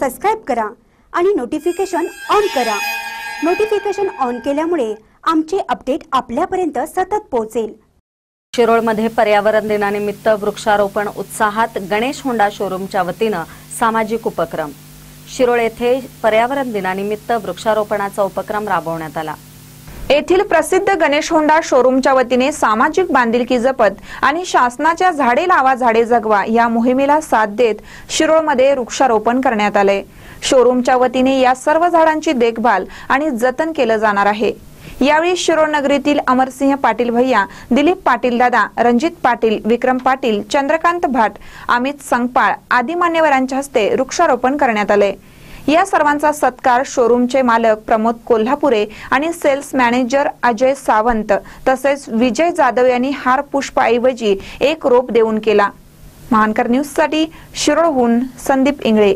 Subscribe करा आणि notification on करा. नोटिफिकेशन ऑन केल्यामुळे आमचे अपडेट आपल्यापर्यंत सतत पोहोचेल. शिरोळमध्ये पर्यावरण दिनानिमित्त वृक्षारोपण उत्साहात गणेश होंडा शोरूमच्या वतीनं सामाजिक उपक्रम. शिरोळ येथे पर्यावरण दिनानिमित्त वृक्षारोपणाचा उपक्रम राबवण्यात आला. येथील प्रसिद्ध गणेश होंडा शोरूमच्या वतीने सामाजिक बांधिलकी जपत आणि शासनाच्या झाडे लावा झाडे जगवा या मोहिमेला साथ देत शिरोळमध्ये वृक्षारोपण करण्यात आले. शोरूमच्या वतीने या सर्व झाडांची देखभाल आणि जतन केलं जाणार आहे. यावेळी शिरोळ नगरीतील अमरसिंह पाटील भैया दिलीप पाटील दादा रणजित पाटील विक्रम पाटील चंद्रकांत भाट अमित संगपाळ आदी मान्यवरांच्या हस्ते वृक्षारोपण करण्यात आले. या सर्वांचा सत्कार शोरूमचे मालक प्रमोद कोल्हापुरे आणि सेल्स मॅनेजर अजय सावंत तसेच विजय जाधव यांनी हार पुष्पाऐवजी एक रोप देऊन केला. महानकर न्यूजसाठी शिरोळहून संदीप इंगळे.